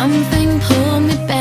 Something pulled me back.